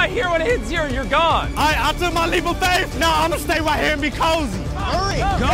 not here when it hits zero. You're gone. I, I took my leap of faith. Now I'm gonna stay right here and be cozy. Hurry. Go.